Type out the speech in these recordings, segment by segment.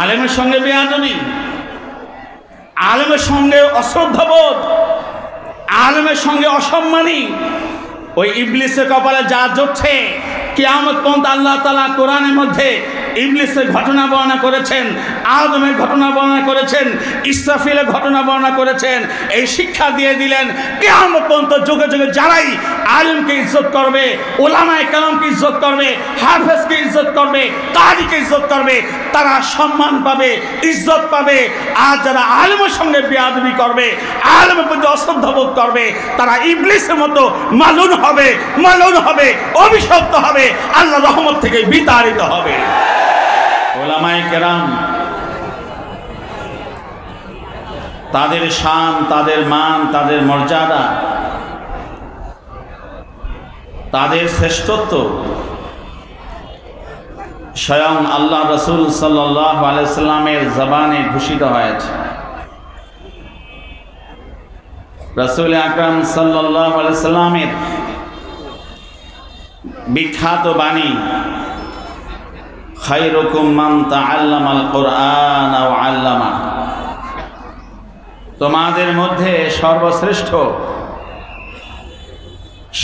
আলেমের সঙ্গে বেআনি আলেমের সঙ্গে অশ্রদ্ধাবোধ, আলেমের সঙ্গে অসম্মানী, ওই ইবলিসের কপালে যা জড়ছে কেয়ামত পর্যন্ত আল্লাহ তালা কোরআনের মধ্যে ইবলিসের ঘটনা বর্ণনা করেছেন, আদমের ঘটনা বর্ণনা করেছেন, ইসরাফিলের ঘটনা বর্ণনা করেছেন, এই শিক্ষা দিয়ে দিলেন, কেয়ামত পর্যন্ত যুগে যুগে যারাই আলিমকে ইজ্জত করবে ওলামায় কালামকে ইজ্জত করবে, হাফেজকে ইজ্জত করবে কারিকে ইজ্জত করবে, তারা সম্মান পাবে, ইজ্জত পাবে। আর যারা আলমের সঙ্গে বেয়াদবি করবে, আলমের প্রতি অশ্রদ্ধাবোধ করবে, তারা ইবলিসের মতো মালুন হবে মালুন হবে, অভিশপ্ত হবে আল্লাহ রহমত থেকে বিতাড়িত হবে। ওলামায় কেরাম, তাদের শান, তাদের মান, তাদের মর্যাদা, তাদের শ্রেষ্ঠত্ব স্বয়ং আল্লাহ রসুল সাল্লাহ আলাইসাল্লামের জবানে ঘোষিত হয়েছে। রসুল আকরম আলাইসাল্লামের বিখ্যাত বাণী আও আল্লামা। তোমাদের মধ্যে সর্বশ্রেষ্ঠ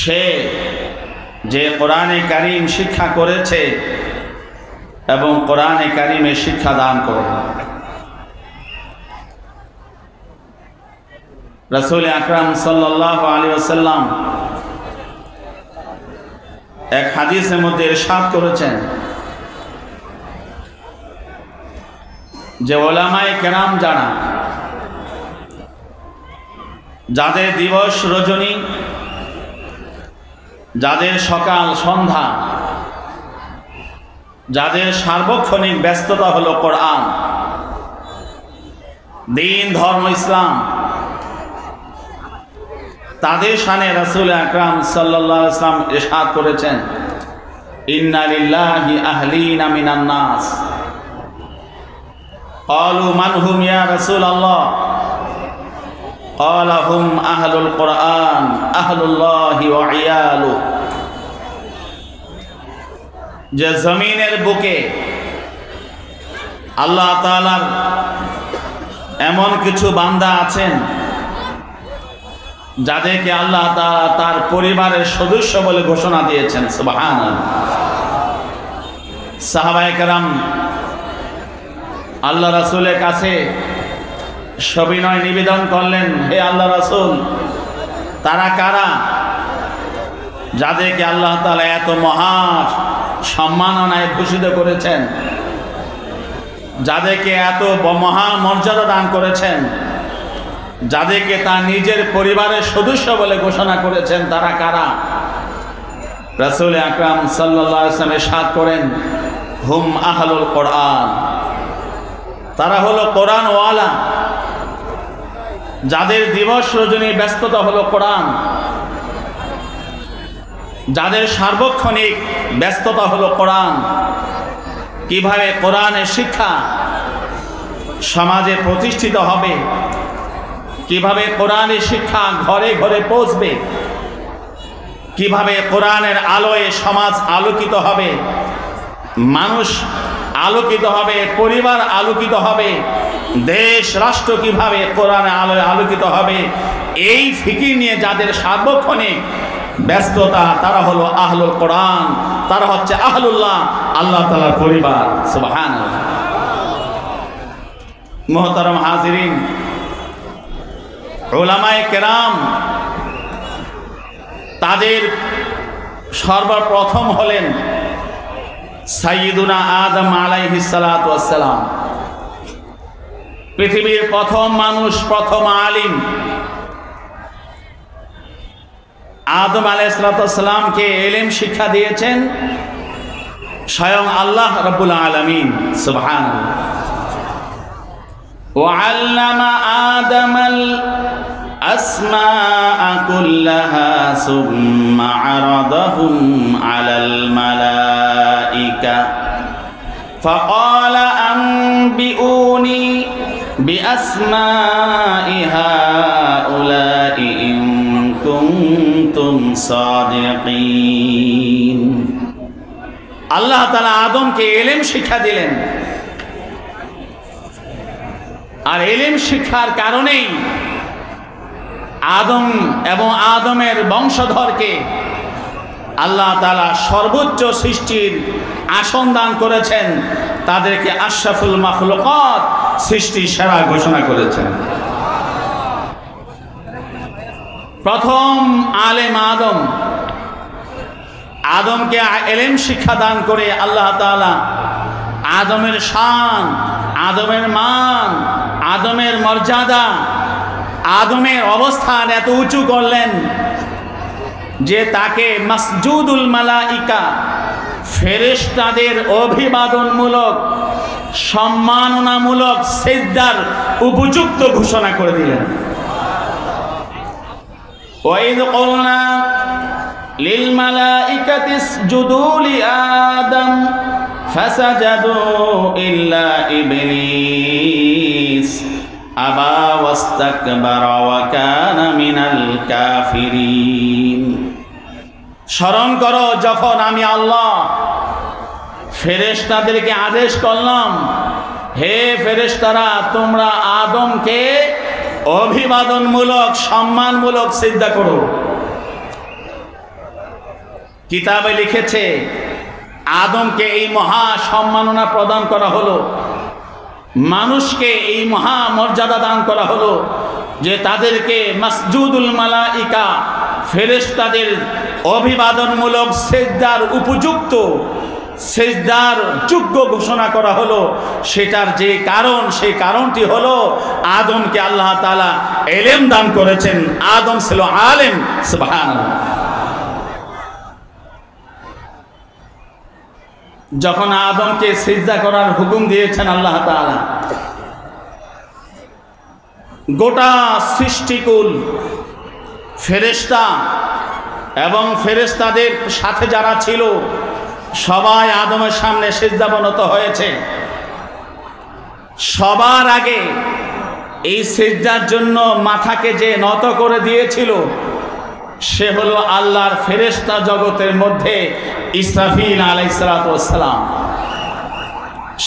সে যে কোরআনে কারিম শিক্ষা করেছে এবং কোরআনে কারিমে শিক্ষা দান করে। রসুল আকরাম সাল্লাহ আলী আসাল্লাম এক হাদিসের মধ্যে ইরশাদ করেছেন যে ওলামায় কেরাম জানা যাদের দিবস রজনী, যাদের সকাল সন্ধ্যা, যাদের সার্বক্ষণিক ব্যস্ততা হলো কোরআন, দিন, ধর্ম, ইসলাম, তাদের সানে রাসুল আকরাম সাল্লাহ ইসলাম এসাদ করেছেন ইন্নালিল্লাহি আহলিন মিনান নাস। قالوا من هم يا رسول الله قال هم أهل القرآن أهل الله وعياله যে জমিনের বুকে আল্লাহ তাআলার এমন কিছু বান্দা আছেন যাদেরকে আল্লাহ তাআলা তার পরিবারের সদস্য বলে ঘোষণা দিয়েছেন সুবহানাল্লাহ সাহাবায়ে কেরাম আল্লাহ রাসুলের কাছে সবিনয় নিবেদন করলেন, হে আল্লাহ রাসুল, তারা কারা? যাদেরকে আল্লাহ তালা এত মহা সম্মাননায় ভূষিত করেছেন, যাদেরকে এত মহা মর্যাদা দান করেছেন, যাদেরকে তার নিজের পরিবারের সদস্য বলে ঘোষণা করেছেন, তারা কারা? রাসুল আকরাম সাল্লামের সাত করেন হুম আহলুল কোরআন। তারা হলো কোরআন ওয়ালা যাদের দিবস রজনী ব্যস্ততা হলো কোরআন। যাদের সার্বক্ষণিক ব্যস্ততা হলো কোরআন। কীভাবে কোরআনের শিক্ষা সমাজে প্রতিষ্ঠিত হবে? কীভাবে কোরআনের শিক্ষা ঘরে ঘরে পৌঁছবে? কীভাবে কোরআনের আলোয় সমাজ আলোকিত হবে? মানুষ আলোকিত হবে, পরিবার আলোকিত হবে, দেশ, রাষ্ট্র কীভাবে কোরআনে আলোয় আলোকিত হবে, এই ফিকির নিয়ে যাদের সার্বক্ষণিক ব্যস্ততা, তারা হলো আহলুল কোরআন, তারা হচ্ছে আহলুল্লাহ, আল্লাহ তালার পরিবার সুবাহান মোহতারম হাজিরিন ওলামায় কেরাম, তাদের সর্বপ্রথম হলেন সাইয়দুনা আদম আলাইহিসালাম পৃথিবীর প্রথম মানুষ প্রথম আলিম আদম আলাইসালামকে এলেম শিক্ষা দিয়েছেন স্বয়ং আল্লাহ রবুল আলমিন সুবহান وعلم آدم الأسماء كلها ثم عرضهم على الملائكة فقال أنبئوني بأسماء هؤلاء إن كنتم صادقين আল্লাহ তালা আদমকে এলেম শিক্ষা দিলেন আর এলিম শিক্ষার কারণেই আদম এবং আদমের বংশধরকে আল্লাহ তালা সর্বোচ্চ সৃষ্টির আসন দান করেছেন। তাদেরকে আশরাফুল মাখলুকত সৃষ্টি সেরা ঘোষণা করেছেন। প্রথম আলেম আদম। আদমকে এলেম শিক্ষা দান করে আল্লাহ তালা আদমের শান, আদমের মান, আদমের মর্যাদা, আদমের অবস্থান এত উঁচু করলেন। যে তাকে মাসজুদুল মালাইকা ফেরেস্তাদের অভিবাদনমূলক, সম্মাননামূলক সেজদার উপযুক্ত ঘোষণা করে দিলেন। ওয়াইদ কলনা লিল মালাইকাতি ইসজুদু লিআদম ফাসাজাদু ইল্লা ইবলিস, আবা ওয়াস্তাকবারা ওয়া কানা মিনাল কাফিরিন। স্মরণ করো, যখন আমি আল্লাহ ফেরেশতাদেরকে আদেশ করলাম, হে ফেরেশতারা, তোমরা আদমকে অভিবাদনমূলক, সম্মানমূলক চিন্তা করো। কিতাবে লিখেছে, আদমকে এই মহা সম্মাননা প্রদান করা হলো। মানুষকে এই মহা মর্যাদা দান করা হলো যে তাদেরকে মাসজুদুল মালাইকা, ফেরেশতাদের অভিবাদনমূলক সেজদার উপযুক্ত, সেজদার যোগ্য ঘোষণা করা হলো। সেটার যে কারণ, সেই কারণটি হলো আদমকে আল্লাহ তালা এলেম দান করেছেন। আদম ছিল আলেম, সুবহানাল্লাহ। যখন আদমকে সিজদা করার হুকুম দিয়েছেন আল্লাহ তাআলা, গোটা সৃষ্টিকুল ফেরেশতা এবং ফেরেশতাদের সাথে যারা ছিল, সবাই আদমের সামনে সিজদাবনত হয়েছে। সবার আগে এই সিজদার জন্য মাথাকে যে নত করে দিয়েছিল সে হলো আল্লাহর ফেরেশতা জগতের মধ্যে ইসরাফিল আলাইসালাম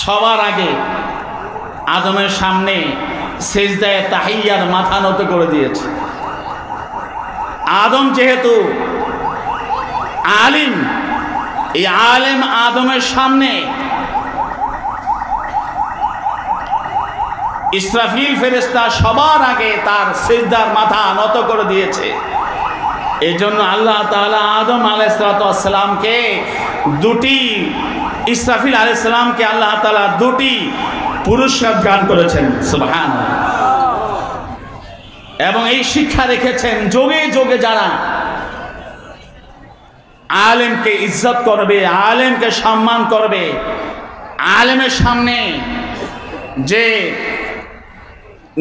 সবার আগে আদমের সামনে সেজদায় তাহিয়ার মাথা নত করে দিয়েছে। আদম যেহেতু আলিম, এই আলেম আদমের সামনে ইসরাফিল ফেরেস্তা সবার আগে তার সেজদার মাথা নত করে দিয়েছে। এই জন্য আল্লাহ তালা আদম আলাইসালামকে দুটি, ইসরাফিল আলাইসালামকে আল্লাহ তালা দুটি পুরস্কার দান করেছেন। সুবহান এবং এই শিক্ষা রেখেছেন যোগে যোগে যারা আলেমকে ইজ্জত করবে, আলেমকে সম্মান করবে, আলেমের সামনে যে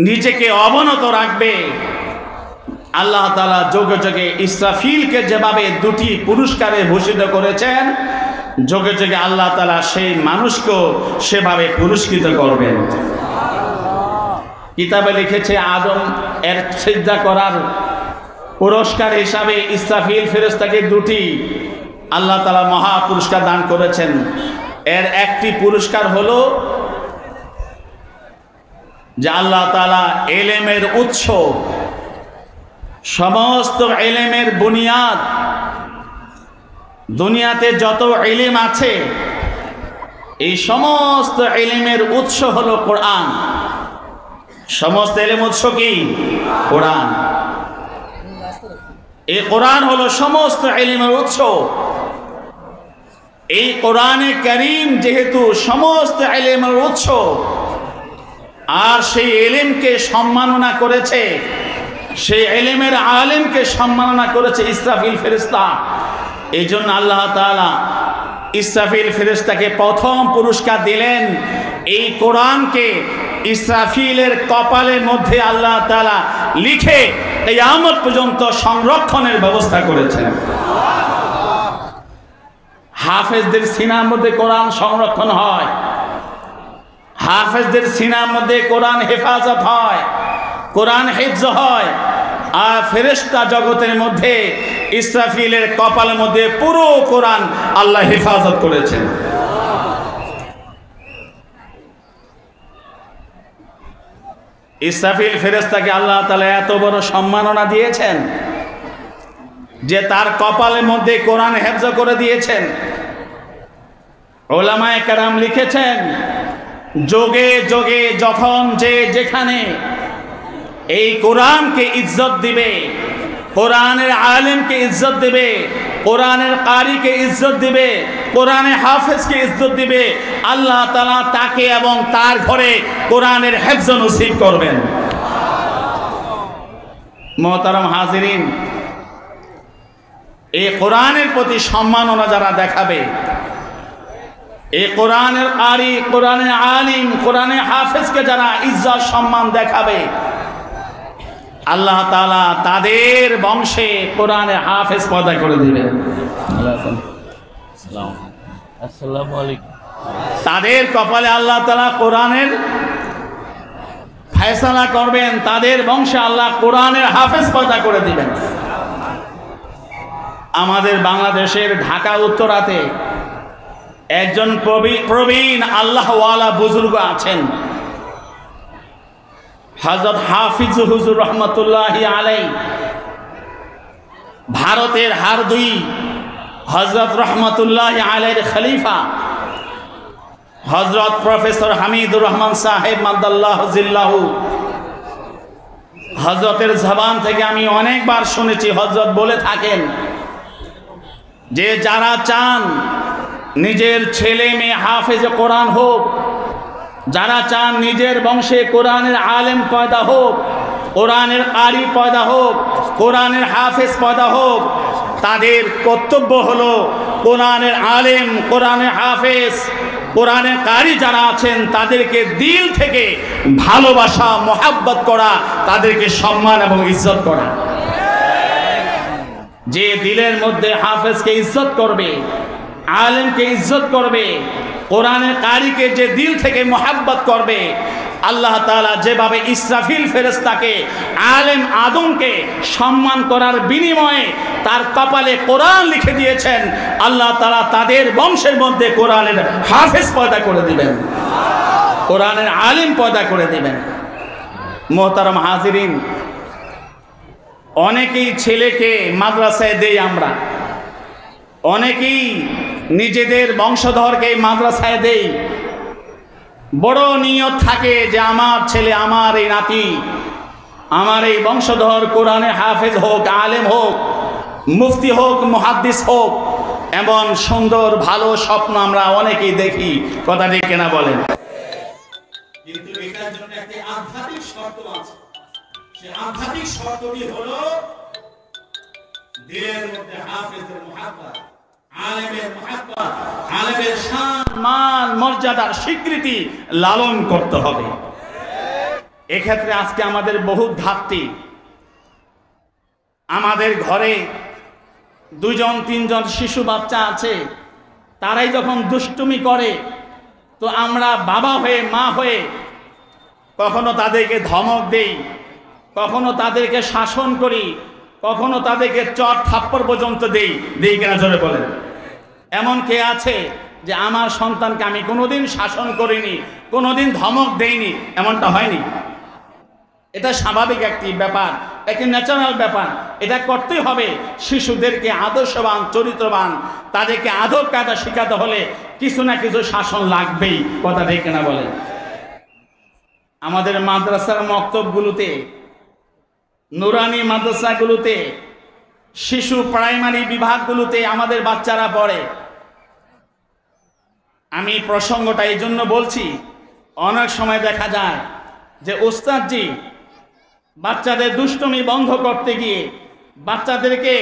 নিজেকে অবনত রাখবে আল্লাহ তালা যোগে যোগে ইসরাফিলকে যেভাবে দুটি পুরস্কারে ভূষিত করেছেন, যোগে যোগে আল্লাহ তালা সেই মানুষকেও সেভাবে পুরস্কৃত করবেন। কিতাবে লিখেছে, আদম এর সিদ্ধা করার পুরস্কার হিসাবে ইসরাফিল ফেরেস্তাকে দুটি আল্লাহ তালা মহা পুরস্কার দান করেছেন। এর একটি পুরস্কার হলো যে আল্লাহ তালা এলেমের উৎস সমস্ত এলেমের বুনিয়াদ, দুনিয়াতে যত এলিম আছে, এই সমস্ত এলিমের উৎস হলো কোরআন। সমস্ত এলিম উৎস কি? কোরআন। এই কোরআন হলো সমস্ত এলিমের উৎস। এই কোরআনে করিম যেহেতু সমস্ত এলিমের উৎস, আর সেই এলিমকে সম্মাননা করেছে সেই এলিমের আলেমকে সম্মাননা করেছে ইসরাফিল ফেরিস্তা এই জন্য আল্লাহ তালা ইসরাফিল ফেরিস্তাকে প্রথম পুরস্কার দিলেন। এই কোরআনকে ইসরাফিলের কপালের মধ্যে আল্লাহ তালা লিখে এই আমদ পর্যন্ত সংরক্ষণের ব্যবস্থা করেছেন। হাফেজদের সিনার মধ্যে কোরআন সংরক্ষণ হয়। হাফেজদের সিনার মধ্যে কোরআন হেফাজত হয়। কোরআন হেফজ হয়। আর ফেরেস্তা জগতের মধ্যে, ইসরাফিলের কপালের মধ্যে পুরো কোরআন আল্লাহ হেফাজত করেছেন। ইসরাফিল ফেরেস্তাকে আল্লাহ তালা এত বড় সম্মাননা দিয়েছেন যে তার কপালের মধ্যে কোরআন হেফজ করে দিয়েছেন। ওলামায় কারাম লিখেছেন, যোগে যোগে যখন যে যেখানে এই কোরআনকে ইজ্জত দিবে, কোরআনের আলেমকে ইজ্জত দিবে, কোরআনের কারিকে ইজ্জত দিবে কোরআনে হাফেজকে ইজ্জত দিবে, আল্লাহ তালা তাকে এবং তার ঘরে কোরআনের হেফজ নসিব করবেন। মহতারাম হাজিরিন, এই কোরআনের প্রতি সম্মাননা যারা দেখাবে, এই কোরআনের কারি, কোরআনের আলিম কোরআনে হাফেজকে যারা ইজ্জত সম্মান দেখাবে আল্লাহ তালা তাদের বংশে কোরআনে হাফেজ পদা করে দিবেন। তাদের কপালে আল্লাহ তালা কোরআনের ফয়সালা করবেন তাদের বংশে আল্লাহ কোরআনের হাফেজ পয়দা করে দিবেন। আমাদের বাংলাদেশের ঢাকা উত্তরাতে একজন প্রবীণ আল্লাহওয়ালা বুজুর্গ আছেন। হজরত হাফিজ হুজুর রহমতুল্লাহ আলাই ভারতের হারদুই হজরত রহমতুল্লাহ আলাইয়ের খলিফা হজরত প্রফেসর হামিদুর রহমান সাহেব মাদ্দাল্লাহ জিল্লাহু। হজরতের জবান থেকে আমি অনেকবার শুনেছি হজরত বলে থাকেন যে যারা চান নিজের ছেলে মেয়ে হাফেজ কোরআন হোক যারা চান নিজের বংশে কোরআনের আলেম পয়দা হোক, কোরআনের কারি পয়দা হোক, কোরআনের হাফেজ পয়দা হোক, তাদের কর্তব্য হলো কোরআনের আলেম, কোরআনের হাফেজ, কোরআনের কারি যারা আছেন, তাদেরকে দিল থেকে ভালোবাসা, মোহাব্বত করা, তাদেরকে সম্মান এবং ইজ্জত করা। যে দিলের মধ্যে হাফেজকে ইজ্জত করবে, আলেমকে ইজ্জত করবে কোরআনের কারিকে যে দিল থেকে মোহাব্বত করবে, আল্লাহ তালা যেভাবে ইসরাফিল ফেরেস্তাকে আলেম আদমকে সম্মান করার বিনিময়ে তার কপালে কোরআন লিখে দিয়েছেন, আল্লাহ তালা তাদের বংশের মধ্যে কোরআনের হাফেজ পয়দা করে দিবেন। কোরআনের আলেম পয়দা করে দিবেন। মোহতারম হাজিরিন, অনেকেই ছেলেকে মাদ্রাসায় দেই আমরা, অনেকেই নিজেদের বংশধরকে মাদ্রাসায় দেই। বড় নিয়ত থাকে যে আমার ছেলে, আমার এই নাতি, আমার এই বংশধর কোরআনে হাফেজ হোক, আলেম হোক, মুফতি হোক, মুহাদ্দিস হোক, এমন সুন্দর, ভালো স্বপ্ন আমরা অনেকেই দেখি, কথাটি কেনা বলেন। আধ্যাত্মিক শর্তটি হলো দিলের মধ্যে হাফেজের মুহাব্বত। মর্যাদার স্বীকৃতি লালন করতে হবে। এক্ষেত্রে আজকে আমাদের বহু ঘাটতি। আমাদের ঘরে দুজন তিনজন শিশু বাচ্চা আছে, তারাই যখন দুষ্টুমি করে, তো আমরা বাবা হয়ে, মা হয়ে কখনো তাদেরকে ধমক দেই, কখনো তাদেরকে শাসন করি কখনো তাদেরকে চট থাপ্পড় পর্যন্ত দেই দেই কিনা জোরে বলেন। এমন কে আছে যে আমার সন্তানকে আমি কোনোদিন শাসন করিনি, কোনোদিন ধমক দেইনি, এমনটা হয়নি? এটা স্বাভাবিক একটি ব্যাপার, একটি ন্যাচারাল ব্যাপার। এটা করতেই হবে শিশুদেরকে আদর্শবান, চরিত্রবান, তাদেরকে আদব কায়দা শেখাতে হলে কিছু না কিছু শাসন লাগবেই, কথা ঠিক না বলে আমাদের মাদ্রাসার মক্তবগুলোতে নুরানি মাদ্রাসাগুলোতে, শিশু প্রাইমারি বিভাগগুলোতে আমাদের বাচ্চারা পড়ে। আমি প্রসঙ্গটা এই জন্য বলছি, অনেক সময় দেখা যায় যে ওস্তাদজি বাচ্চাদের দুষ্টমি বন্ধ করতে গিয়ে বাচ্চাদেরকে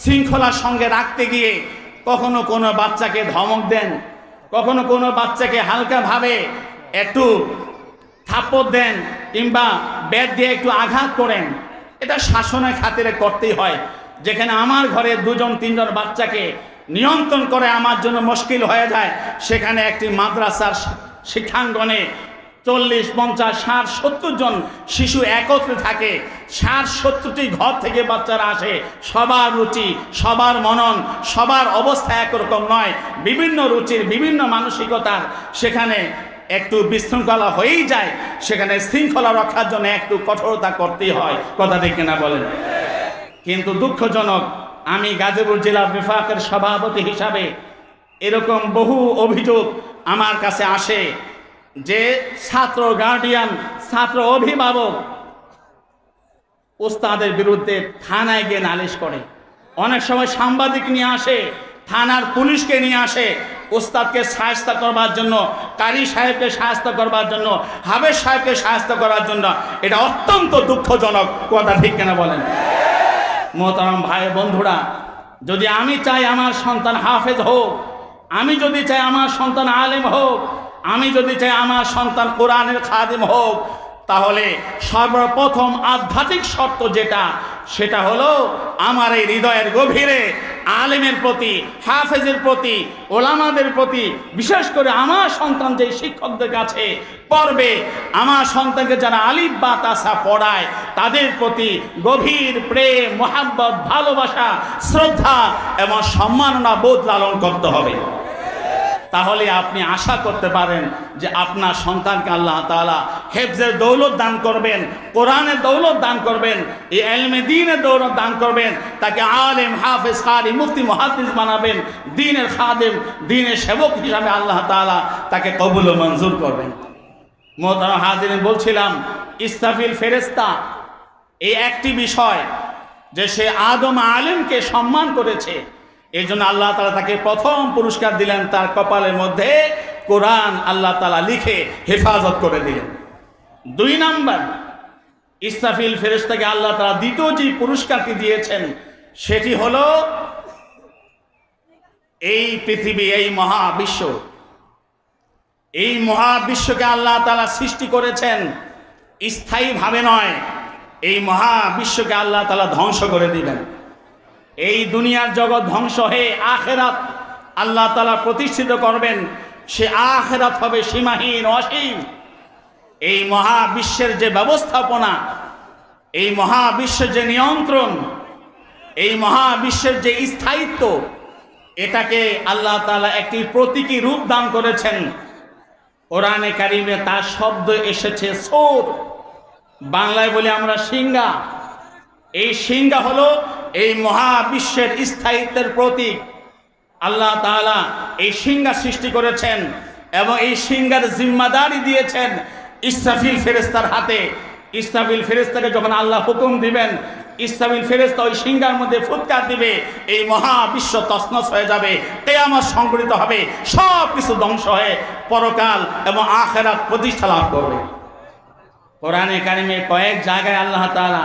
শৃঙ্খলার সঙ্গে রাখতে গিয়ে কখনো কোনো বাচ্চাকে ধমক দেন, কখনো কোনো বাচ্চাকে হালকাভাবে একটু থাপ্পড় দেন কিংবা ব্যাট দিয়ে একটু আঘাত করেন। এটা শাসনের খাতিরে করতেই হয়। যেখানে আমার ঘরে দুজন, তিনজন বাচ্চাকে নিয়ন্ত্রণ করে আমার জন্য মুশকিল হয়ে যায়, সেখানে একটি মাদ্রাসার শিক্ষাঙ্গনে চল্লিশ, পঞ্চাশ, ষাট, সত্তর জন শিশু একত্রে থাকে। ষাট, সত্তরটি ঘর থেকে বাচ্চারা আসে। সবার রুচি, সবার মনন, সবার অবস্থা একরকম নয়। বিভিন্ন রুচির, বিভিন্ন মানসিকতার। সেখানে একটু বিশৃঙ্খলা হয়েই যায়, সেখানে শৃঙ্খলা রক্ষার জন্য একটু কঠোরতা করতেই হয়। কথা ঠিক কিনা বলেন? কিন্তু দুঃখজনক, আমি গাজীপুর জেলা বিভাগের সভাপতি হিসাবে এরকম বহু অভিযোগ আমার কাছে আসে যে ছাত্র গার্ডিয়ান ছাত্র অভিভাবক ওস্তাদের বিরুদ্ধে থানায় গিয়ে নালিশ করে। অনেক সময় সাংবাদিক নিয়ে আসে থানার পুলিশকে নিয়ে আসে। ওস্তাদকে সাহায্য করবার জন্য, কারি সাহেবকে সাহায্য করবার জন্য হাবের সাহেবকে সাহায্য করার জন্য। এটা অত্যন্ত দুঃখজনক, কথা ঠিক কেনা বলেন? মোহতারাম ভাই, বন্ধুরা, যদি আমি চাই আমার সন্তান হাফেজ হোক, আমি যদি চাই আমার সন্তান আলেম হোক, আমি যদি চাই আমার সন্তান কোরআনের খাদিম হোক, তাহলে সর্বপ্রথম আধ্যাত্মিক শর্ত যেটা সেটা হলো আমার এই হৃদয়ের গভীরে আলেমের প্রতি, হাফেজের প্রতি, ওলামাদের প্রতি, বিশেষ করে আমার সন্তান যে শিক্ষকদের কাছে পড়বে, আমার সন্তানকে যারা আলিফ বা তাসা পড়ায়, তাদের প্রতি গভীর প্রেম, মোহাব্বত, ভালোবাসা, শ্রদ্ধা এবং সম্মাননা বোধ লালন করতে হবে। তাহলে আপনি আশা করতে পারেন যে আপনার সন্তানকে আল্লাহ তাআলা হেফজের দৌলত দান করবেন, কোরআনের দৌলত দান করবেন, এই এলমে দিনের দৌলত দান করবেন, তাকে আলেম, হাফেজ, কারি, মুফতি মহাদিস বানাবেন, দিনের খাদেম, দিনের সেবক হিসাবে আল্লাহ তাআলা তাকে কবুল ও মঞ্জুর করবেন। মোহতারা হাজির বলছিলাম ইস্তাফিল ফেরেস্তা এই একটি বিষয় যে সে আদম আলিমকে সম্মান করেছে এই জন্য আল্লাহ তালা তাকে প্রথম পুরস্কার দিলেন তার কপালের মধ্যে কোরআন আল্লাহ তালা লিখে হেফাজত করে দিলেন। দুই নাম্বার ইস্তাফিল ফেরেস্তাকে আল্লাহ তালা দ্বিতীয় যে পুরস্কারটি দিয়েছেন সেটি হল এই পৃথিবী, এই মহাবিশ্ব। এই মহাবিশ্বকে আল্লাহ তালা সৃষ্টি করেছেন স্থায়ীভাবে নয়, এই মহাবিশ্বকে আল্লাহ তালা ধ্বংস করে দিবেন এই দুনিয়ার জগৎ ধ্বংস হয়ে আখেরাত আল্লাহ তালা প্রতিষ্ঠিত করবেন, সে আখেরাত হবে সীমাহীন, অসীম। এই মহাবিশ্বের যে ব্যবস্থাপনা, এই মহাবিশ্বের যে নিয়ন্ত্রণ, এই মহাবিশ্বের যে স্থায়িত্ব, এটাকে আল্লাহ তালা একটি প্রতীকী রূপ দান করেছেন। কোরআনে কারিমে তার শব্দ এসেছে সোর। বাংলায় বলি আমরা সিংহা। এই সিংহা হলো এই মহাবিশ্বের স্থায়িত্বের প্রতীক। আল্লাহ তাআলা এই সিংহা সৃষ্টি করেছেন এবং এই সিংহার জিম্মাদারি দিয়েছেন ইসরাফিল ফেরেস্তার হাতে। ইসরাফিল ফেরেস্তাকে যখন আল্লাহ হুকুম দিবেন, ইসরাফিল ফেরেস্তা ওই সিংহার মধ্যে ফুৎকার দিবে, এই মহাবিশ্ব তসনস হয়ে যাবে, কেয়ামত সংগঠিত হবে সব কিছু ধ্বংস হয়ে পরকাল এবং আখেরাত প্রতিষ্ঠা লাভ করবে। কোরআনে কারিমে কয়েক জায়গায় আল্লাহ তাআলা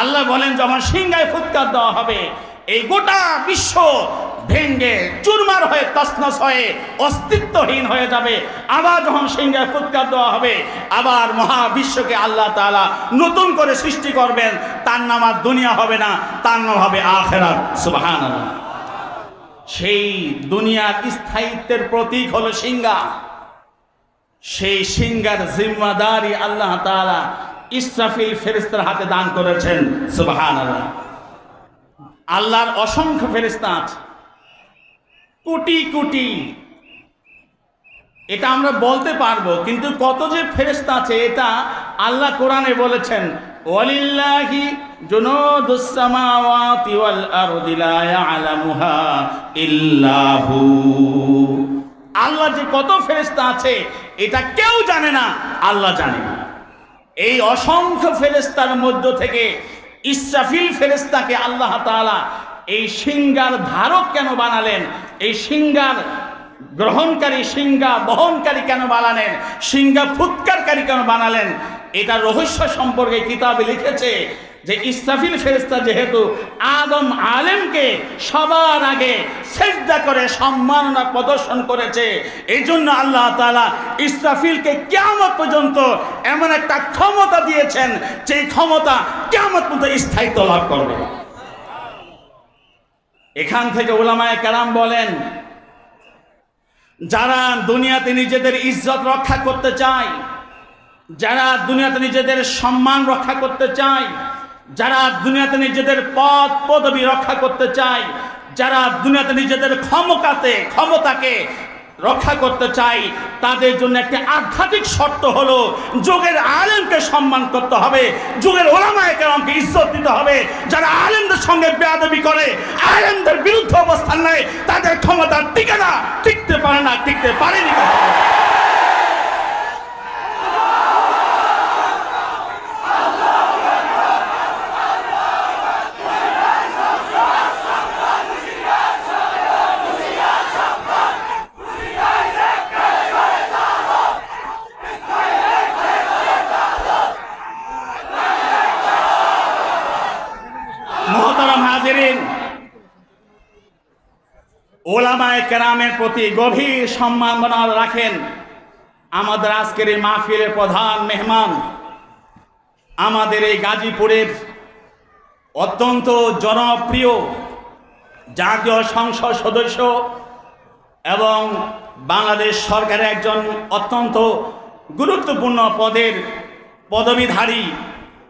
আল্লাহ বলেন, যখন সিংহায় ফুৎকার দেওয়া হবে, এই গোটা বিশ্ব ভেঙ্গে চুরমার হয়ে তসনস হয়ে, অস্তিত্বহীন হয়ে যাবে। আবার যখন সিংহায় ফুৎকার দেওয়া হবে, আবার মহাবিশ্বকে আল্লাহ তাআলা নতুন করে সৃষ্টি করবেন। তার নাম আর দুনিয়া হবে না, তার নাম হবে আখেরাত। সুবহান সেই দুনিয়ার স্থায়িত্বের প্রতীক হলো সিংহা। সেই সিংহার জিম্মাদারি আল্লাহ তাআলা ইসরাফিল ফেরিস্তার হাতে দান করেছেন সুবাহান আল্লাহ আল্লাহর অসংখ্য ফেরেস্তা আছে। কোটি কোটি। এটা আমরা বলতে পারব, কিন্তু কত যে ফেরেস্তা আছে, এটা আল্লাহ কোরআনে বলেছেন, ওয়ালিল্লাহি ইল্লাহু। আল্লাহ যে কত ফেরেস্তা আছে, এটা কেউ জানে না, আল্লাহ জানে না। এই অসংখ্য ফেরেস্তার মধ্য থেকে ইসরাফিল ফেরেস্তাকে আল্লাহ তালা এই সিঙ্গার ধারক কেন বানালেন? এই সিঙ্গার গ্রহণকারী, সিঙ্গা বহনকারী কেন বানালেন? সিঙ্গা ফুৎকারকারী কেন বানালেন? এটা রহস্য সম্পর্কে কিতাবে লিখেছে যে ইসরাফিল ফেরেস্তা যেহেতু আদম আলেমকে সবার আগে সেজদা করে, সম্মাননা প্রদর্শন করেছে এই জন্য আল্লাহ তাআলা ইসরাফিলকে কেমন পর্যন্ত এমন একটা ক্ষমতা দিয়েছেন, যে ক্ষমতা কেমন পর্যন্ত স্থায়িত্ব লাভ করবে। এখান থেকে ওলামায় কালাম বলেন, যারা দুনিয়াতে নিজেদের ইজ্জত রক্ষা করতে চায়, যারা দুনিয়াতে নিজেদের সম্মান রক্ষা করতে চায় যারা দুনিয়াতে নিজেদের পদ পদবি রক্ষা করতে চায়, যারা দুনিয়াতে নিজেদের ক্ষমতাতে, ক্ষমতাকে রক্ষা করতে চাই তাদের জন্য একটি আধ্যাত্মিক শর্ত হলো, যুগের আলেমকে সম্মান করতে হবে, যুগের ওলামায় কেরামকে ইজ্জত দিতে হবে। যারা আলেমদের সঙ্গে বেয়াদবি করে, আলেমদের বিরুদ্ধে অবস্থান নেয়, তাদের ক্ষমতা টিকে না টিকতে পারে না, টিকতে পারেনি কখনো। মহতারাম হাজিরিন ওলামায় কেরামের প্রতি গভীর সম্মাননা রাখেন আমাদের আজকের এই মাহফিলের প্রধান মেহমান। আমাদের এই গাজীপুরের অত্যন্ত জনপ্রিয় জাতীয় সংসদ সদস্য এবং বাংলাদেশ সরকারের একজন অত্যন্ত গুরুত্বপূর্ণ পদের পদবীধারী,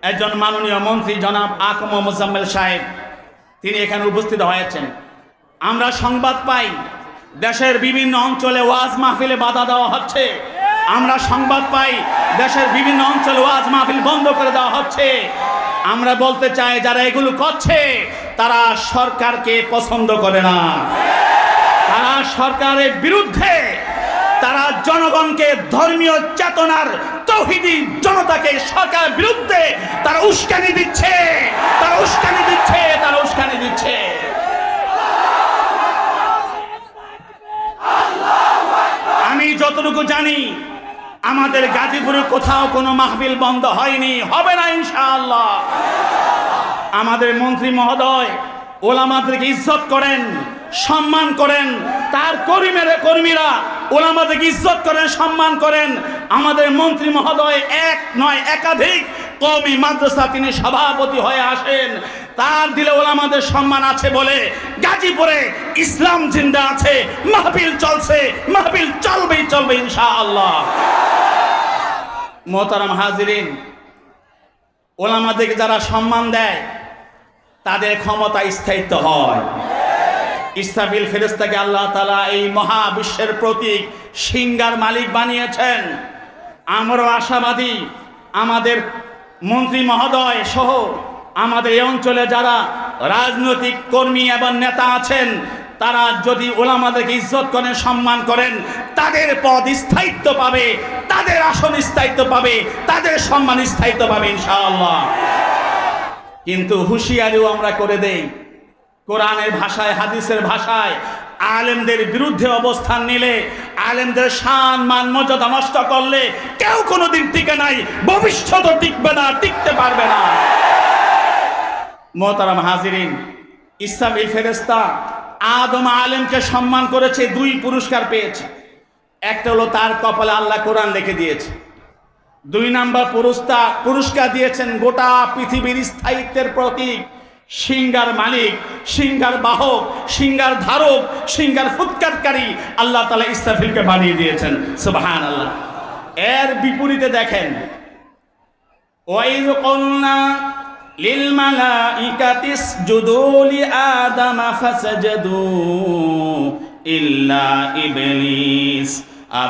একজন মাননীয় মন্ত্রী জনাব আকম মোজাম্মেল সাহেব। তিনি এখানে উপস্থিত হয়েছেন। আমরা সংবাদ পাই, দেশের বিভিন্ন অঞ্চলে ওয়াজ মাহফিলে বাধা দেওয়া হচ্ছে। আমরা সংবাদ পাই, দেশের বিভিন্ন অঞ্চলে ওয়াজ মাহফিল বন্ধ করে দেওয়া হচ্ছে। আমরা বলতে চাই, যারা এগুলো করছে, তারা সরকারকে পছন্দ করে না। তারা সরকারের বিরুদ্ধে, তারা জনগণকে ধর্মীয় চেতনার তৌহিদি জনতাকে সরকার বিরুদ্ধে তারা উস্কানি দিচ্ছে, তারা উস্কানি দিচ্ছে, তারা উস্কানি দিচ্ছে আমি যতটুকু জানি, আমাদের গাজীপুরে কোথাও কোনো মাহফিল বন্ধ হয়নি, হবে না ইনশাআল্লাহ। আমাদের মন্ত্রী মহোদয় ওলামাদেরকে ইজ্জত করেন, সম্মান করেন, তার কর্মীর, কর্মীরা ওলামাদেরকে ইজ্জত করেন, সম্মান করেন। আমাদের মন্ত্রী মহোদয় এক নয়, একাধিক কমি মাদ্রাসা তিনি সভাপতি হয়ে আসেন। তার দিলে ওলামাদের সম্মান আছে বলে গাজীপুরে ইসলাম জিন্দা আছে, মাহফিল চলছে, মাহফিল চলবেই চলবে ইনশাআল্লাহ। মোহতারাম হাজিরিন, ওলামাদেরকে যারা সম্মান দেয়, তাদের ক্ষমতা স্থায়িত্ব হয়। ইস্তাফিল ফেরেস্তাকে আল্লাহ তালা এই মহাবিশ্বের প্রতীক সিঙ্গার মালিক বানিয়েছেন। আমরাও আশাবাদী আমাদের মন্ত্রী মহোদয় সহ আমাদের এই অঞ্চলে যারা রাজনৈতিক কর্মী এবং নেতা আছেন, তারা যদি ওলামাদেরকে ইজ্জত করেন, সম্মান করেন, তাদের পদ স্থায়িত্ব পাবে, তাদের আসন স্থায়িত্ব পাবে, তাদের সম্মান স্থায়িত্ব পাবে, ইনশাআল্লাহ। কিন্তু হুঁশিয়ারিও আমরা করে দেই। কোরআনের ভাষায়, হাদিসের ভাষায় আলেমদের বিরুদ্ধে অবস্থান নিলে, আলেমদের শান, মান, মর্যাদা নষ্ট করলে কেউ কোনো কোনোদিন টিকে নাই ভবিষ্যৎ টিকবে না, টিকতে পারবে না। মোহতারাম হাজিরিন, ইসলামী ফেরেস্তা আদম আলেমকে সম্মান করেছে, দুই পুরস্কার পেয়েছে। একটা হলো তার কপালে আল্লাহ কোরআন লিখে দিয়েছে। দুই নাম্বার পুরস্কার পুরস্কার দিয়েছেন গোটা পৃথিবীর স্থায়িত্বের প্রতীক, সিঙ্গার মালিক, সিঙ্গার বাহক, সিঙ্গার ধারক, সিঙ্গার ফুৎকারকারী। আল্লাহ তালা ইস্তাফিলকে বানিয়ে দিয়েছেন সুবাহান আল্লাহ এর বিপরীতে দেখেন কলনা ইল্লা ইবলিস। আমি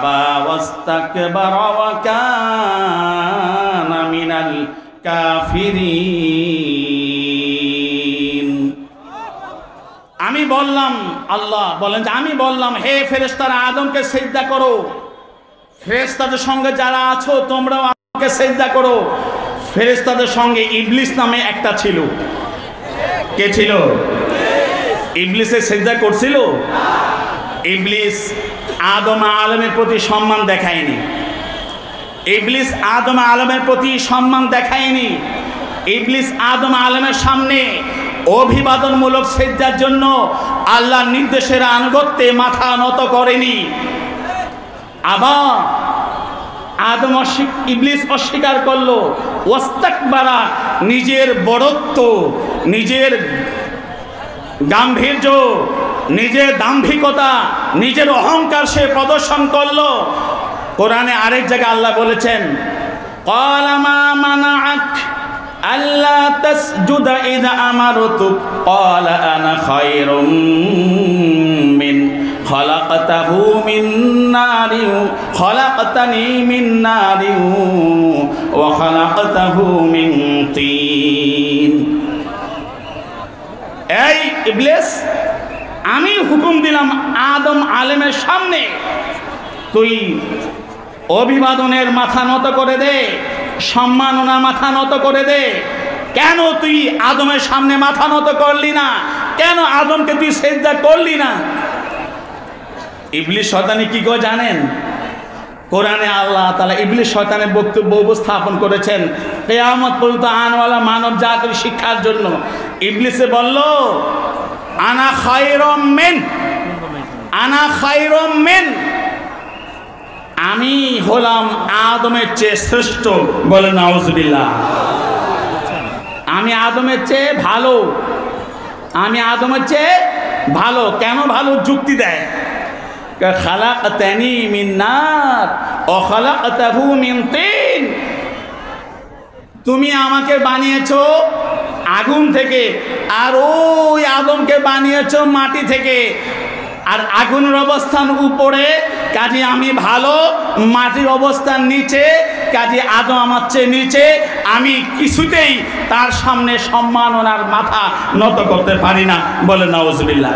বললাম, আল্লাহ বলেন যে আমি বললাম, হে ফেরেশতারা, আদমকে সেজদা করো। ফেরেশতাদের সঙ্গে যারা আছো, তোমরাও আমাকে সেজদা করো। ফেরেশতাদের সঙ্গে ইবলিস নামে একটা ছিল। কে ছিল? ইবলিসে সেজদা করছিল? ইবলিস আদম আলমের প্রতি সম্মান দেখায়নি। ইবলিস আদম আলমের প্রতি সম্মান দেখায়নি। ইবলিস আদম আলমের সামনে অভিবাদনমূলক সেজ্জার জন্য আল্লাহর নির্দেশের আনুগত্যে মাথা নত করেনি। আবার আদম ইবলিস অস্বীকার করল। ওস্তাকবারা নিজের বড়ত্ব, নিজের গাম্ভীর্য, নিজের দাম্ভিকতা, নিজের অহংকার সে প্রদর্শন করল। কোরআনে আরেক জায়গায় আল্লাহ বলেছেন কলামা আল্লাহ আনা খলাকতাহু মিন নারিউ খলাকতানি মিন নারিউ ওয়া খলাকতাহু মিন তিন। এই ইবলিস, আমি হুকুম দিলাম আদম আলেমের সামনে, তুই অভিবাদনের মাথা নত করে দে, সম্মাননা মাথা নত করে দে। কেন তুই আদমের সামনে মাথা নত করলি না? কেন আদমকে তুই সেজদা করলি না? ইবলিস শয়তানি কি গো জানেন? কোরআনে আল্লাহ তালা ইবলিশ শয়তানের বক্তব্য উপস্থাপন করেছেন। কেয়ামত পর্যন্ত আনওয়ালা মানব জাতির শিক্ষার জন্য। ইবলিসে বলল, আনা খায়রম মেন। আনা খায়রম মেন। আমি হলাম আদমের চেয়ে শ্রেষ্ঠ। বলে, নাউজবিল্লাহ। আমি আদমের চেয়ে ভালো। আমি আদমের চেয়ে ভালো। কেন ভালো? যুক্তি দেয়। খালাকতানি মিন নার ও খালাকতাহু মিন তিন। তুমি আমাকে বানিয়েছো আগুন থেকে, আর ওই আদমকে বানিয়েছো মাটি থেকে। আর আগুনের অবস্থান উপরে, কাজে আমি ভালো, মাটির অবস্থান নিচে, কাজে আদম আমার চেয়ে নিচে, আমি কিছুতেই তার সামনে সম্মাননার মাথা নত করতে পারি না। বলে নওয়াজবিল্লাহ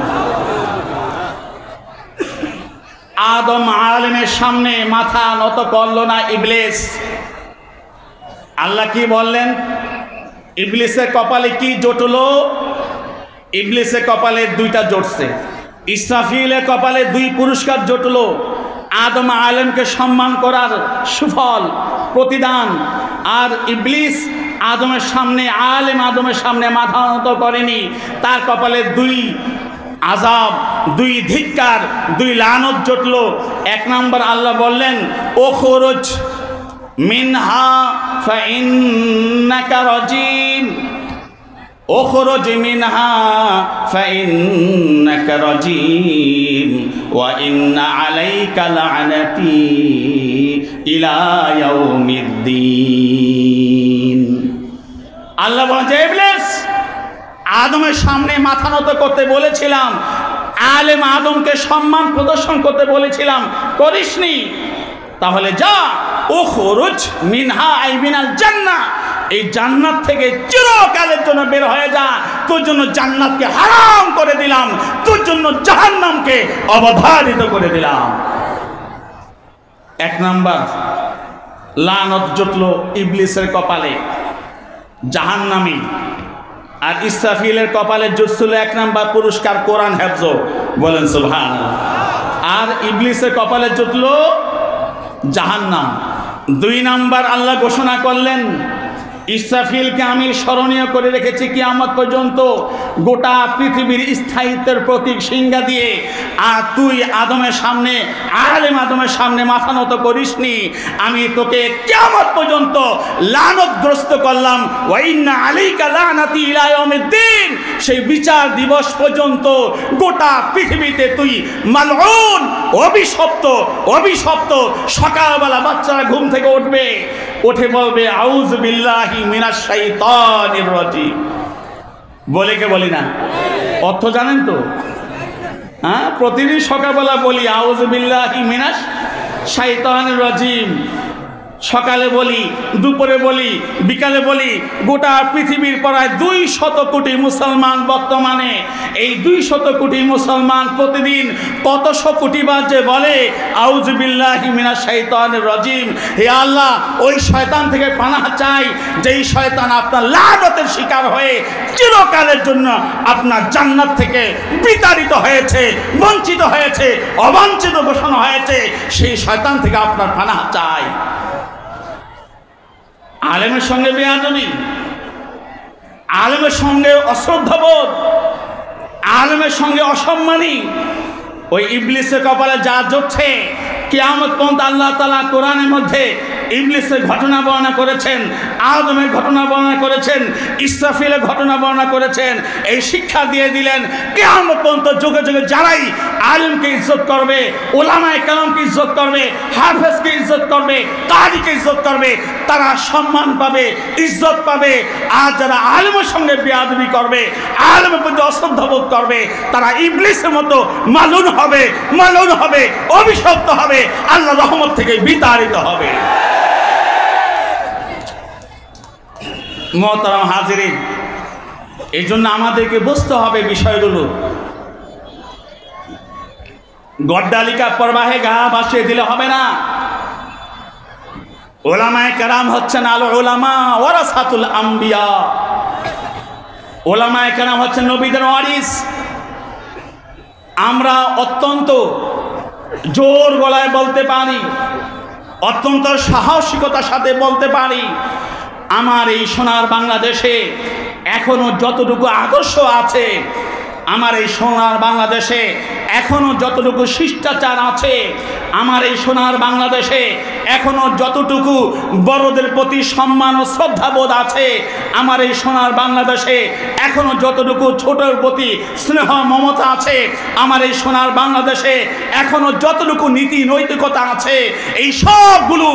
আদম আলেমের সামনে মাথা নত করল না ইবলিস। আল্লাহ কি বললেন? ইবলিসের কপালে কি জটলো ইবলিসের কপালে দুইটা জটছে ইসরাফিলের কপালে দুই পুরস্কার জটলো আদম আলেমকে সম্মান করার সুফল, প্রতিদান। আর ইবলিস আদমের সামনে, আলেম আদমের সামনে মাথা নত করেনি। তার কপালে দুই আজাব দুই ধিক্কার দুই লানত জটল এক নম্বর আল্লাহ বললেন ও খরচ মিনহা ফাইন্নাকা রাজিম اخرج منها فإنك رجيم وإن عليك لعنتي إلى يوم الدين আল্লাহ বলছে ইবলিস আদমের সামনে মাথা নত করতে বলেছিলাম। আলেম আদমকে সম্মান প্রদর্শন করতে বলেছিলাম। করিসনি? তাহলে যা ও খরচ মিনহা আই মিনাল জান্না এই জান্নাত থেকে চিরকালের জন্য বের হয়ে যা। তোর জন্য জান্নাতকে হারাম করে দিলাম। তোর জন্য জাহান্নামকে অবধারিত করে দিলাম। এক নাম্বার, লানত জুটল ইবলিসের কপালে। জাহান্নামি আর ইসরাফিলের কপালের জুট ছিল এক নাম্বার পুরস্কার, কোরআন হেফজ। বলেন সুলহান আর ইবলিসের কপালে জুটল জাহান্নাম। দুই নাম্বার আল্লাহ ঘোষণা করলেন ইসরাফিলকে আমি স্মরণীয় করে রেখেছি কি আমার পর্যন্ত গোটা পৃথিবীর স্থায়িত্বের প্রতীক সিংহা দিয়ে। আর তুই আদমের সামনে, আলেম আদমের সামনে মাথা নত করিসনি। আমি তোকে কেমন পর্যন্ত লানতগ্রস্ত করলাম। ওয়াইন্না আলিকা লানাতি ইলায়মের দিন সেই বিচার দিবস পর্যন্ত গোটা পৃথিবীতে তুই মালউন, অভিশপ্ত অভিশপ্ত সকালবেলা বাচ্চারা ঘুম থেকে উঠবে। উঠে বলবে আউজ বিল্লাহি মিনাশ শাইতানির রাজিম বলে কে বলি না? অর্থ জানেন তো? হ্যাঁ? প্রতিদিন সকালবেলা বলি আউজ বিল্লাহি মিনাস শাইতানির রাজিম। সকালে বলি, দুপুরে বলি, বিকালে বলি, গোটা পৃথিবীর প্রায় দুই শত কোটি মুসলমান বর্তমানে। এই দুই শত কোটি মুসলমান প্রতিদিন কতশো কোটি বার যে বলে আউজবিল্লাহি মিনা শৈতানের রজিম। হে আল্লাহ, ওই শয়তান থেকে পানা চাই, যেই শয়তান আপনার লাদতের শিকার হয়ে চিরকালের জন্য আপনার জান্নাত থেকে বিতাড়িত হয়েছে, বঞ্চিত হয়েছে, অবাঞ্ছিত ঘোষণা হয়েছে, সেই শয়তান থেকে আপনার পানা চাই। আলেমের সঙ্গে বেআনি আলেমের সঙ্গে অশ্রদ্ধাবোধ আলেমের সঙ্গে অসম্মানী ওই ইবলিসের কপালে যা জড়ছে কেয়ামত পর্যন্ত আল্লাহ তালা কোরআনের মধ্যে ইবলিসের ঘটনা বর্ণনা করেছেন, আদমের ঘটনা বর্ণনা করেছেন, ইসরাফিলের ঘটনা বর্ণনা করেছেন। এই শিক্ষা দিয়ে দিলেন, কেয়ামত পর্যন্ত যুগে যুগে যারাই আলিমকে ইজ্জত করবে ওলামায় কালামকে ইজ্জত করবে, হাফেজকে ইজ্জত করবে কাজীকে ইজ্জত করবে, তারা সম্মান পাবে, ইজ্জত পাবে। আর যারা আলেমের সঙ্গে বেয়াদবি করবে, আলেমের প্রতি অশ্রদ্ধাবোধ করবে, তারা ইবলিসের মতো মালুন হবে মালুন হবে, অভিশপ্ত হবে। আল্লাহ রহমত থেকে বিতাড়িত হবে। মহতারাম হাজিরিন, এই জন্য আমাদেরকে বুঝতে হবে বিষয়গুলো। গড্ডালিকা প্রবাহে গা ভাসিয়ে দিলে হবে না। ওলামায় কারাম হচ্ছেন আলো ওলামা ওরাসাতুল আম্বিয়া। ওলামায় কারাম হচ্ছেন নবীদের ওয়ারিস। আমরা অত্যন্ত জোর গলায় বলতে পারি, অত্যন্ত সাহসিকতার সাথে বলতে পারি, আমার এই সোনার বাংলাদেশে এখনও যতটুকু আদর্শ আছে আমার এই সোনার বাংলাদেশে এখনও যতটুকু শিষ্টাচার আছে, আমার এই সোনার বাংলাদেশে এখনও যতটুকু বড়দের প্রতি সম্মান ও শ্রদ্ধাবোধ আছে, আমার এই সোনার বাংলাদেশে এখনও যতটুকু ছোটর প্রতি স্নেহ মমতা আছে, আমার এই সোনার বাংলাদেশে এখনও যতটুকু নীতি নৈতিকতা আছে, এই সবগুলো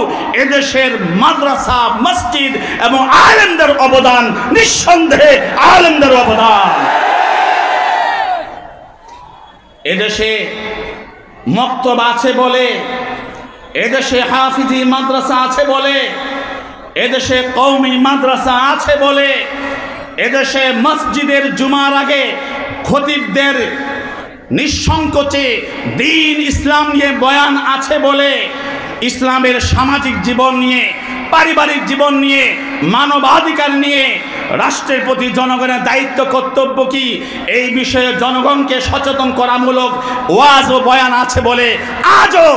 এদেশের মাদ্রাসা, মসজিদ এবং আলেমদের অবদান, নিঃসন্দেহে আলেমদের অবদান। এদেশে মক্তব আছে বলে, এদেশে হাফিজি মাদ্রাসা আছে বলে, এদেশে কৌমি মাদ্রাসা আছে বলে, এদেশে মসজিদের জুমার আগে খতিবদের নিঃসংকোচে দিন ইসলাম নিয়ে বয়ান আছে বলে ইসলামের সামাজিক জীবন নিয়ে, পারিবারিক জীবন নিয়ে, মানবাধিকার নিয়ে রাষ্ট্রের প্রতি জনগণের দায়িত্ব, কর্তব্য কি? এই বিষয়ে জনগণকে সচেতন করামূলক ওয়াজ ও বয়ান আছে বলে আজও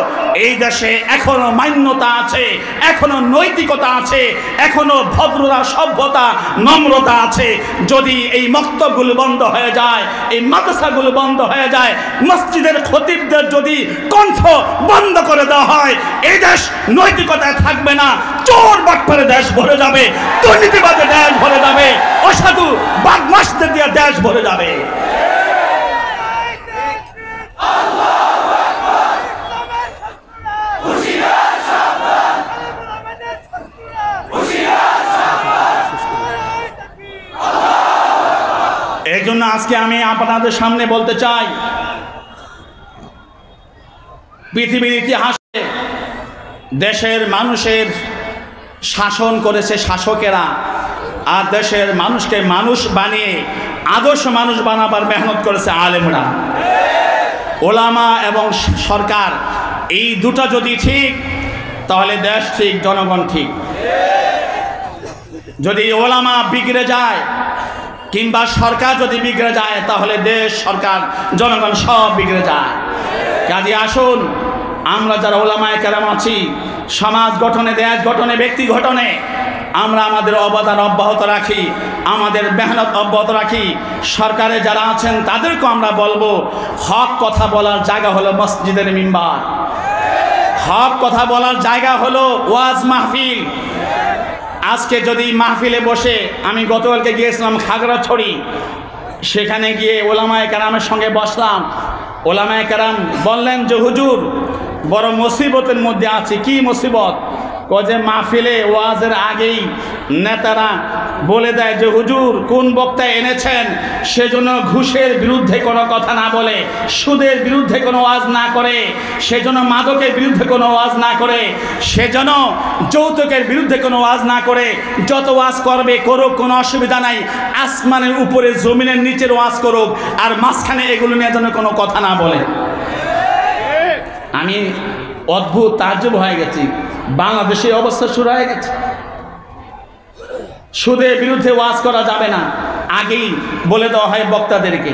এই দেশে এখনও মান্যতা আছে, এখনও নৈতিকতা আছে, এখনও ভদ্রতা, সভ্যতা, নম্রতা আছে। যদি এই মক্তবগুলো বন্ধ হয়ে যায়, এই মাদ্রাসাগুলো বন্ধ হয়ে যায়, মসজিদের খতিবদের যদি কণ্ঠ বন্ধ করে দেওয়া হয় এই দেশ নৈতিকতায় থাকবে না। চোর বাটপারে দেশ ভরে যাবে দুর্নীতিবাদে দেশ ভরে যাবে, অসাধু বাদমাসদের দিয়ে দেশ ভরে যাবে। এই জন্য আজকে আমি আপনাদের সামনে বলতে চাই, পৃথিবীর ইতিহাসে দেশের মানুষের শাসন করেছে শাসকেরা, আর দেশের মানুষকে মানুষ বানিয়ে আদর্শ মানুষ বানাবার মেহনত করেছে আলেমরা। ওলামা এবং সরকার, এই দুটো যদি ঠিক, তাহলে দেশ ঠিক, জনগণ ঠিক। যদি ওলামা বিগড়ে যায়, কিংবা সরকার যদি বিগড়ে যায়, তাহলে দেশ, সরকার, জনগণ সব বিগড়ে যায়। কাজে আসুন আমরা যারা ওলামায় কেরাম আছি, সমাজ গঠনে দেশ গঠনে, ব্যক্তি গঠনে, আমরা আমাদের অবদান অব্যাহত রাখি, আমাদের মেহনত অব্যাহত রাখি। সরকারে যারা আছেন, তাদেরকেও আমরা বলব, হক কথা বলার জায়গা হলো মসজিদের মিম্বার। হক কথা বলার জায়গা হলো ওয়াজ মাহফিল। আজকে যদি মাহফিলে বসে, আমি গতকালকে গিয়েছিলাম খাগড়াছড়ি সেখানে গিয়ে ওলামায় কারামের সঙ্গে বসলাম। ওলামায় কারাম বললেন যে, হুজুর বড় মুসিবতের মধ্যে আছে। কি মুসিবত? কজে মাহফিলে ওয়াজের আগেই নেতারা বলে দেয় যে, হুজুর, কোন বক্তা এনেছেন? সেজন্য ঘুষের বিরুদ্ধে কোনো কথা না বলে, সুদের বিরুদ্ধে কোনো ওয়াজ না করে, সেজন্য মাদকের বিরুদ্ধে কোনো ওয়াজ না করে, সেজন্য যৌতুকের বিরুদ্ধে কোনো ওয়াজ না করে, যত ওয়াজ করবে করুক, কোনো অসুবিধা নাই, আসমানের উপরে, জমিনের নিচের ওয়াজ করুক, আর মাঝখানে এগুলো নিয়ে যেন কোনো কথা না বলে। আমি অদ্ভুত তাজ্জব হয়ে গেছি। বাংলাদেশে অবস্থা শুরু হয়ে গেছে। সুদের বিরুদ্ধে ওয়াজ করা যাবে না। আগেই বলে দেওয়া হয় বক্তাদেরকে।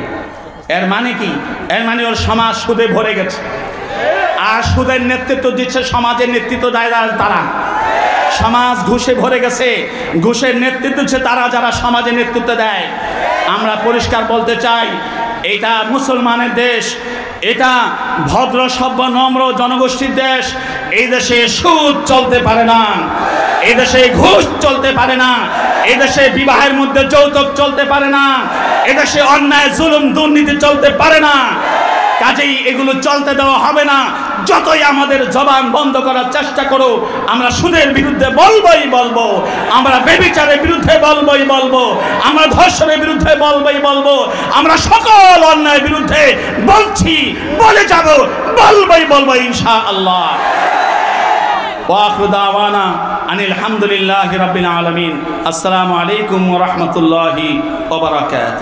এর মানে কি? এর মানে ওর সমাজ সুদে ভরে গেছে। আর সুদের নেতৃত্ব দিচ্ছে সমাজের নেতৃত্ব দেয় তারা। সমাজ ঘুষে ভরে গেছে। ঘুষের নেতৃত্ব হচ্ছে তারা যারা সমাজে নেতৃত্ব দেয়। আমরা পরিষ্কার বলতে চাই এটা মুসলমানের দেশ। এটা ভদ্র, সভ্য, নম্র জনগোষ্ঠীর দেশ। এই দেশে সুদ চলতে পারে না। এদেশে দেশে ঘুষ চলতে পারে না। এই দেশে বিবাহের মধ্যে যৌতুক চলতে পারে না। এদেশে অন্যায়, জুলুম, দুর্নীতি চলতে পারে না। কাজেই এগুলো চলতে দেওয়া হবে না। যতই আমাদের জবান বন্ধ করার চেষ্টা করো, আমরা সুদের বিরুদ্ধে বলবই বলব, আমরা বেবিচারের বিরুদ্ধে বলবই বলব, আমরা ধর্ষণের বিরুদ্ধে বলবই বলব, আমরা সকল অন্যায়ের বিরুদ্ধে বলছি, বলে যাব, বলবই বলব ইনশা আল্লাহ ওয়াকুদাওয়ানা আনিল হামদুলিল্লাহ রবিল আলমিন। আসসালামু আলাইকুম রহমতুল্লাহি ওবরাকাত